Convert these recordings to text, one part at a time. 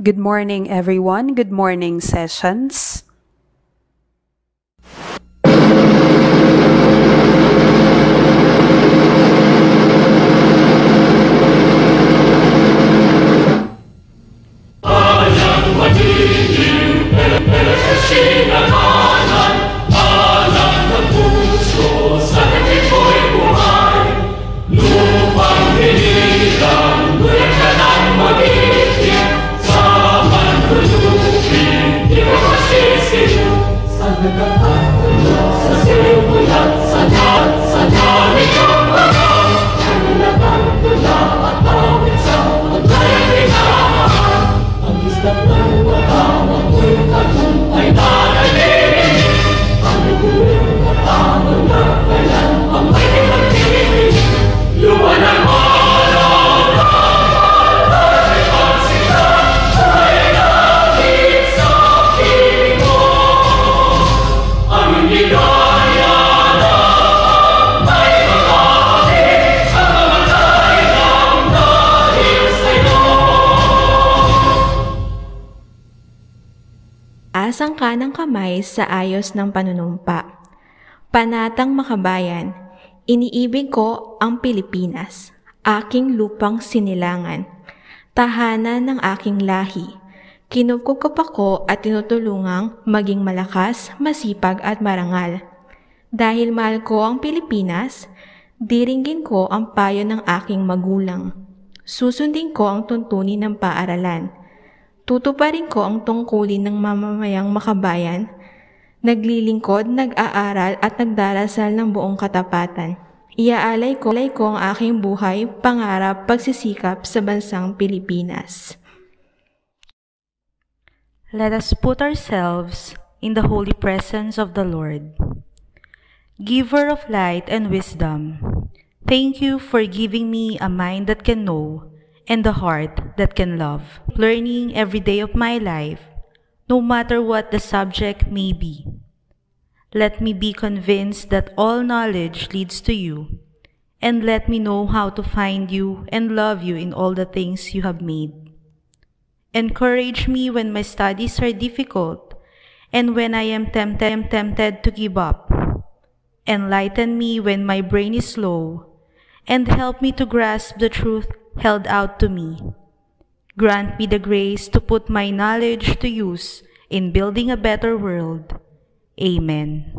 Good morning, everyone. Good morning, sessions. Kamay sa ayos ng panunumpa. Panatang makabayan, iniibig ko ang Pilipinas, aking lupang sinilangan, tahanan ng aking lahi. Kinupkup ako at tinutulungang maging malakas, masipag at marangal. Dahil mahal ko ang Pilipinas, diringgin ko ang payo ng aking magulang. Susundin ko ang tuntunin ng paaralan Tutuparin ko ang tungkulin ng mamamayang makabayan, naglilingkod, nag-aaral at nagdarasal ng buong katapatan. Iaalay ko, alay ko ang aking buhay, pangarap, pagsisikap sa bansang Pilipinas. Let us put ourselves in the holy presence of the Lord. Giver of light and wisdom, thank you for giving me a mind that can know and the heart that can love. Learning every day of my life, no matter what the subject may be. Let me be convinced that all knowledge leads to you, and let me know how to find you and love you in all the things you have made. Encourage me when my studies are difficult and when I am tempted, am tempted to give up. Enlighten me when my brain is slow and help me to grasp the truth held out to me. Grant me the grace to put my knowledge to use in building a better world. Amen.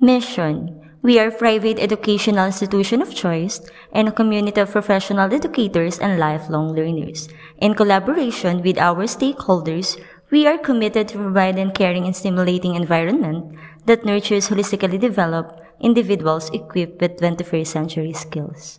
Mission We are a private educational institution of choice and a community of professional educators and lifelong learners. In collaboration with our stakeholders, we are committed to providing caring and stimulating environment that nurtures holistically developed individuals equipped with 21st century skills.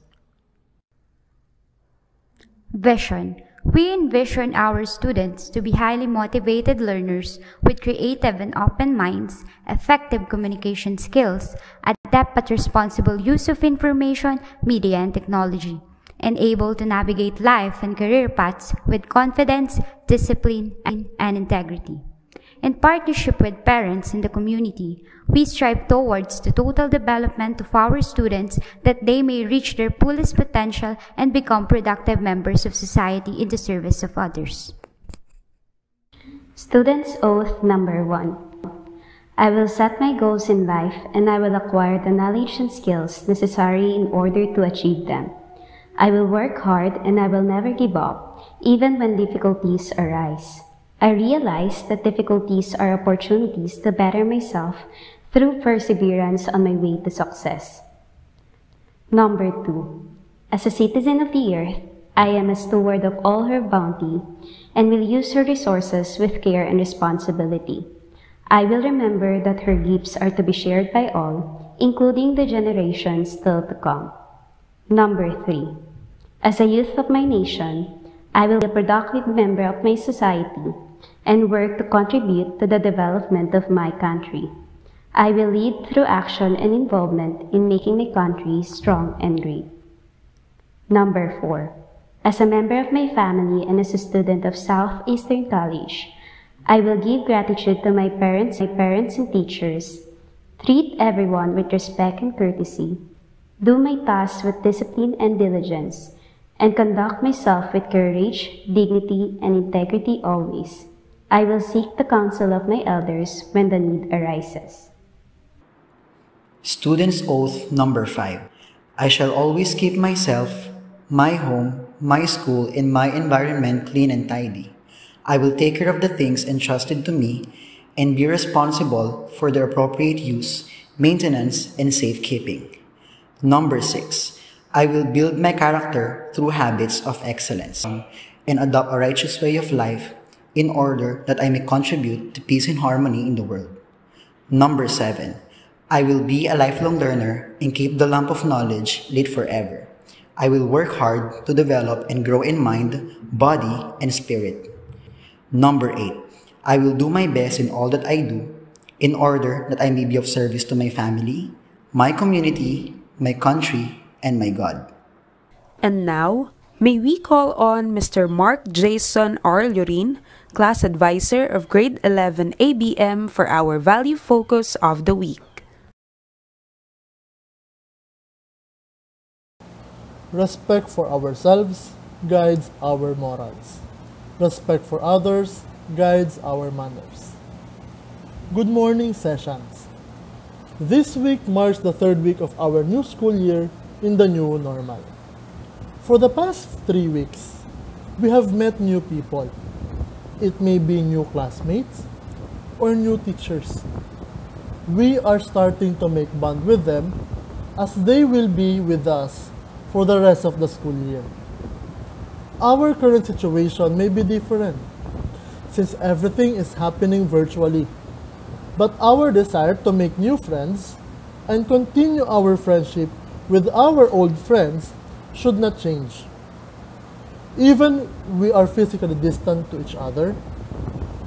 Vision. We envision our students to be highly motivated learners with creative and open minds, effective communication skills, adept at responsible use of information, media, and technology, and able to navigate life and career paths with confidence, discipline, and integrity. In partnership with parents in the community, we strive towards the total development of our students that they may reach their fullest potential and become productive members of society in the service of others. Student's Oath Number 1 I will set my goals in life and I will acquire the knowledge and skills necessary in order to achieve them. I will work hard and I will never give up, even when difficulties arise. I realize that difficulties are opportunities to better myself through perseverance on my way to success. Number two, as a citizen of the earth, I am a steward of all her bounty and will use her resources with care and responsibility. I will remember that her gifts are to be shared by all, including the generations still to come. Number three, as a youth of my nation, I will be a productive member of my society and work to contribute to the development of my country. I will lead through action and involvement in making my country strong and great. Number four, as a member of my family and as a student of Southeastern College, I will give gratitude to my parents, my parents and teachers, treat everyone with respect and courtesy, do my tasks with discipline and diligence, and conduct myself with courage, dignity, and integrity always. I will seek the counsel of my elders when the need arises. Student's Oath Number 5 I shall always keep myself, my home, my school, and my environment clean and tidy. I will take care of the things entrusted to me and be responsible for their appropriate use, maintenance, and safekeeping. Number 6 I will build my character through habits of excellence and adopt a righteous way of life in order that I may contribute to peace and harmony in the world. Number 7 I will be a lifelong learner and keep the lamp of knowledge lit forever. I will work hard to develop and grow in mind, body, and spirit. Number 8. I will do my best in all that I do in order that I may be of service to my family, my community, my country, and my God. And now, may we call on Mr. Mark Jason R. Lurin, Class Advisor of Grade 11 ABM for our Value Focus of the Week. Respect for ourselves guides our morals. Respect for others guides our manners. Good morning, sessions. This week marks the third week of our new school year in the new normal. For the past three weeks, we have met new people. It may be new classmates or new teachers. We are starting to make bond with them as they will be with us for the rest of the school year. Our current situation may be different since everything is happening virtually. But our desire to make new friends and continue our friendship with our old friends should not change. Even we are physically distant to each other,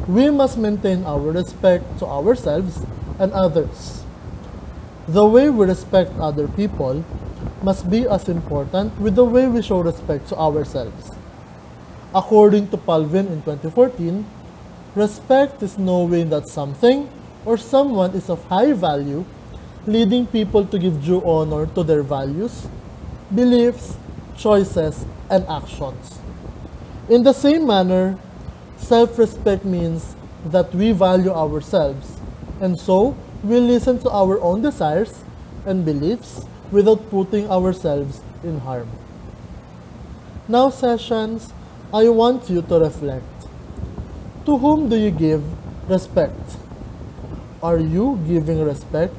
we must maintain our respect to ourselves and others. The way we respect other people must be as important with the way we show respect to ourselves. According to Palvin in 2014, respect is knowing that something or someone is of high value, leading people to give due honor to their values, beliefs, choices, and actions. In the same manner, self-respect means that we value ourselves, and so we listen to our own desires and beliefs without putting ourselves in harm. Now, sessions, I want you to reflect. To whom do you give respect? Are you giving respect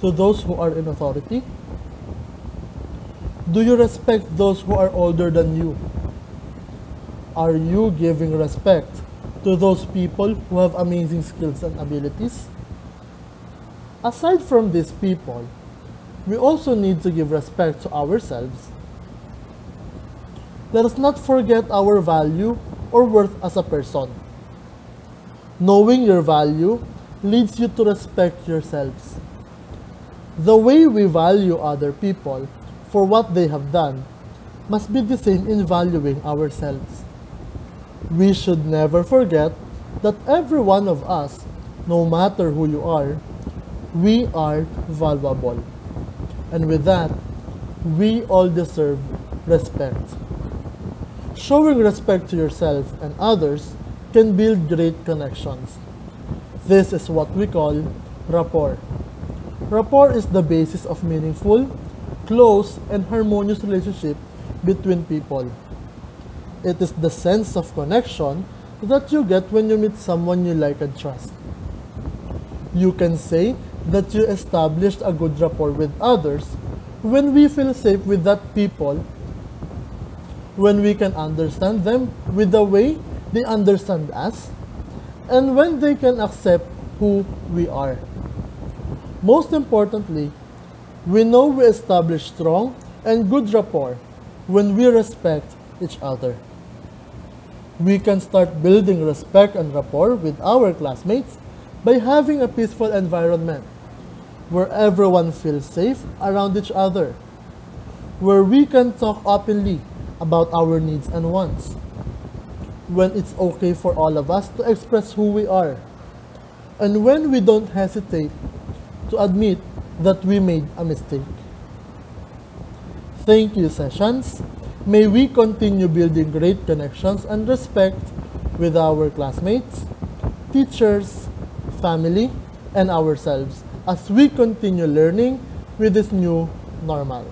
to those who are in authority? Do you respect those who are older than you? Are you giving respect to those people who have amazing skills and abilities? Aside from these people, we also need to give respect to ourselves. Let us not forget our value or worth as a person. Knowing your value leads you to respect yourselves. The way we value other people for what they have done must be the same in valuing ourselves. We should never forget that every one of us, no matter who you are, we are valuable. And with that, we all deserve respect. Showing respect to yourself and others can build great connections. This is what we call rapport. Rapport is the basis of meaningful, close, and harmonious relationship between people. It is the sense of connection that you get when you meet someone you like and trust. You can say that you established a good rapport with others when we feel safe with that people, when we can understand them with the way they understand us, and when they can accept who we are. Most importantly, we know we establish strong and good rapport when we respect each other. We can start building respect and rapport with our classmates by having a peaceful environment where everyone feels safe around each other, where we can talk openly about our needs and wants, when it's okay for all of us to express who we are, and when we don't hesitate to admit that we made a mistake. Thank you, sessions. May we continue building great connections and respect with our classmates, teachers, family, and ourselves as we continue learning with this new normal.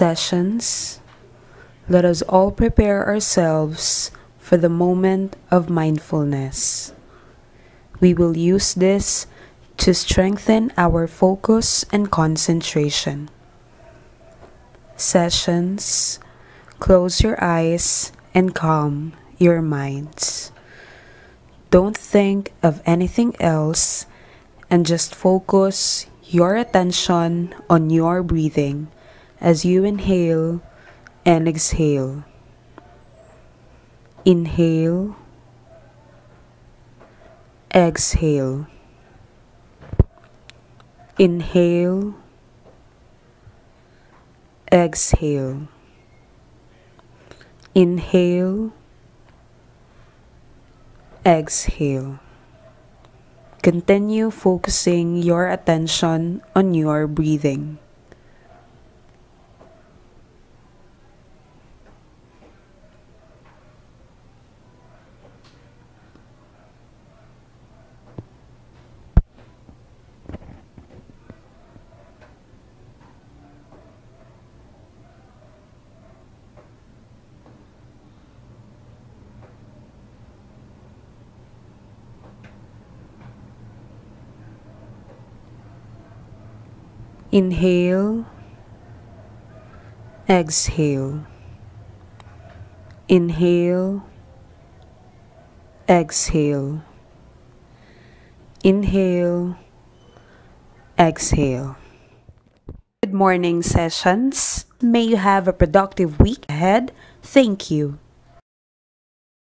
Sessions. Let us all prepare ourselves for the moment of mindfulness. We will use this to strengthen our focus and concentration. Sessions. Close your eyes and calm your minds. Don't think of anything else and just focus your attention on your breathing as you inhale and exhale. Inhale, exhale. Inhale, exhale. Inhale, exhale. Continue focusing your attention on your breathing. Inhale, exhale. Inhale, exhale. Inhale, exhale. Good morning, sessions. May you have a productive week ahead. Thank you.